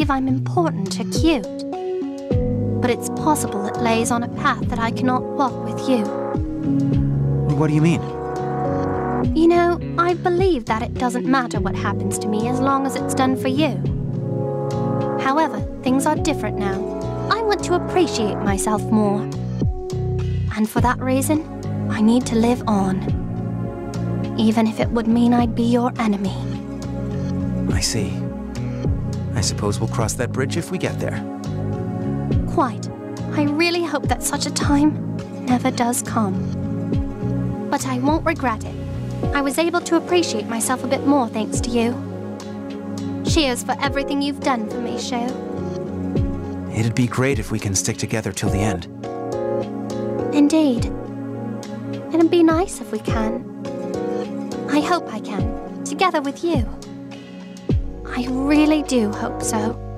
believe I'm important or cute. But it's possible it lays on a path that I cannot walk with you. What do you mean? You know, I believe that it doesn't matter what happens to me as long as it's done for you. However, things are different now. I want to appreciate myself more. And for that reason, I need to live on. Even if it would mean I'd be your enemy. I see. I suppose we'll cross that bridge if we get there. Quite. I really hope that such a time never does come. But I won't regret it. I was able to appreciate myself a bit more thanks to you. Cheers for everything you've done for me, Sho. It'd be great if we can stick together till the end. Indeed. It'd be nice if we can. I hope I can, together with you. I really do hope so.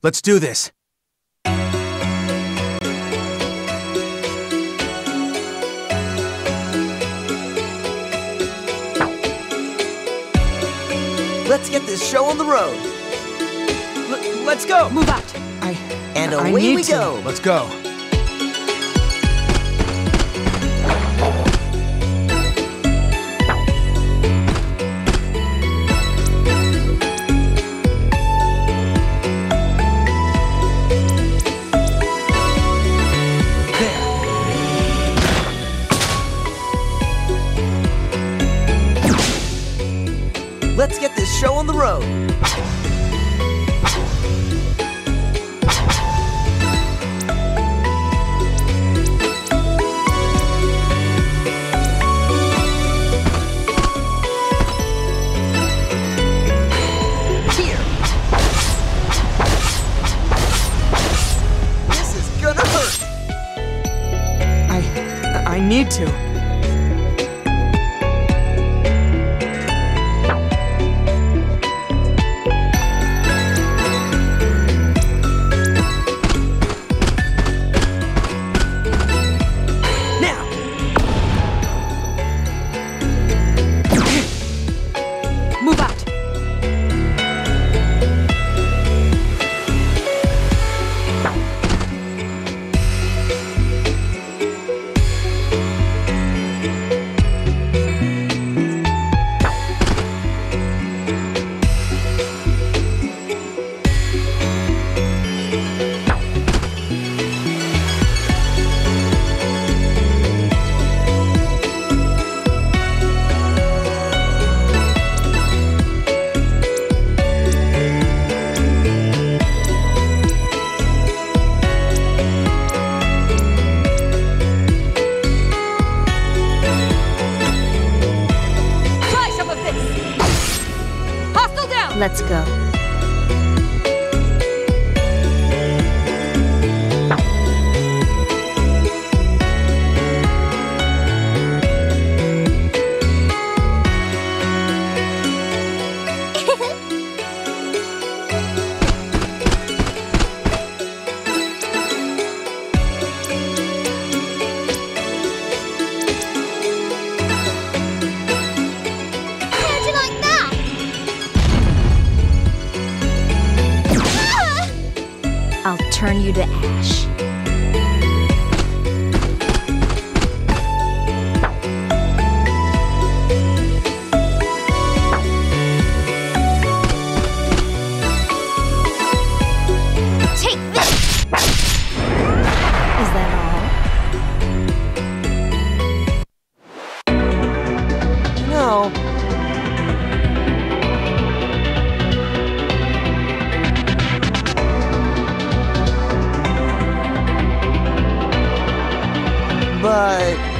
Let's do this. Let's get this show on the road. L let's go. Move out. I And I away need we to. go. Let's go. Let's get this show on the road. I need to. Let's go. I'll turn you to ash. But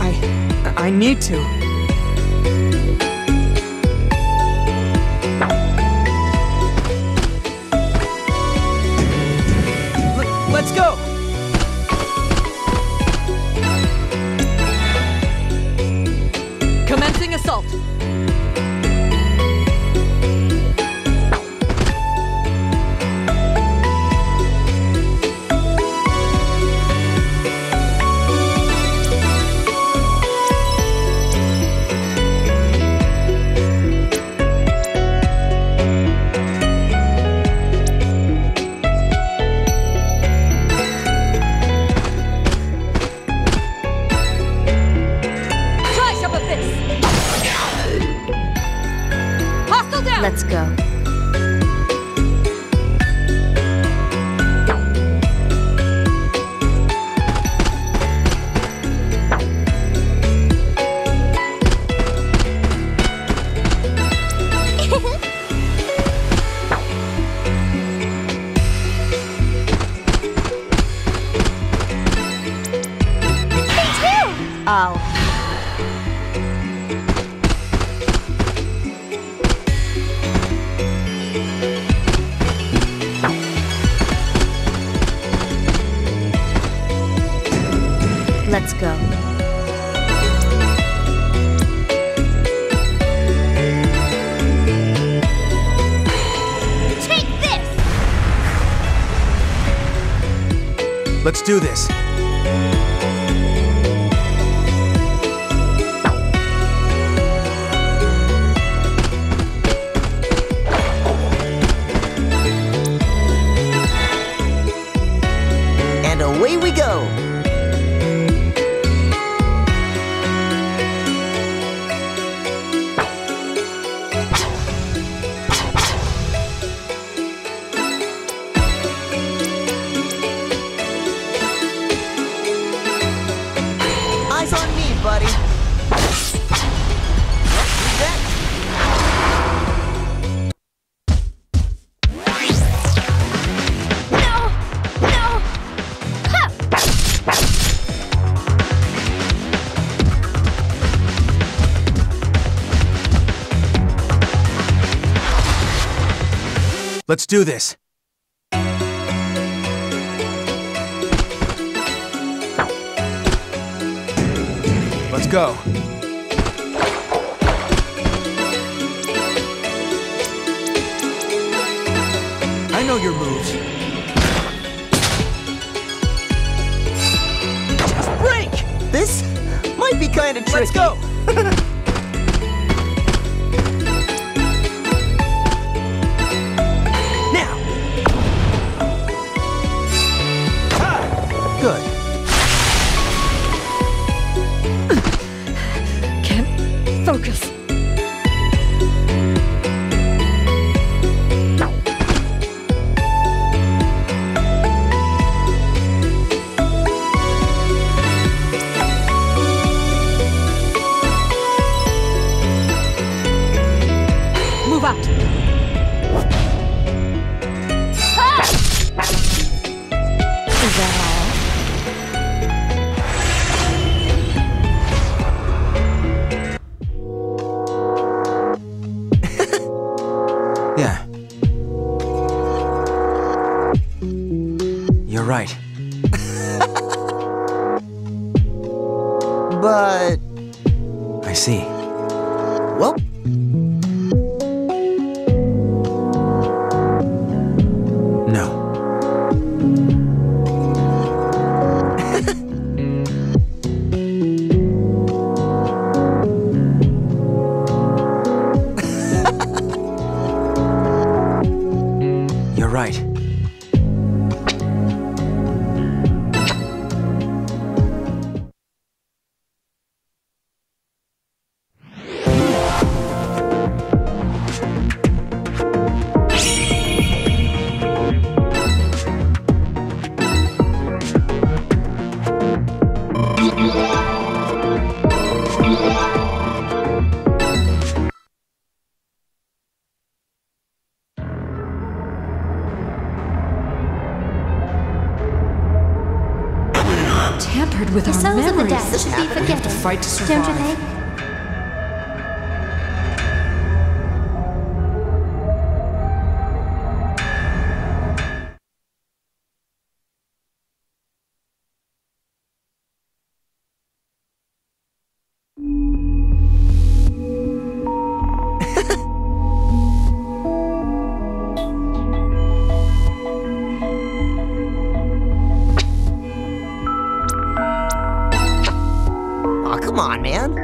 I... I need to. Let's do this. Do this. Let's go. I know your moves. Just break! This might be kind of tricky. Let's go! But, I see. well, We have to forgiven. fight to Don't you survive. think? Man.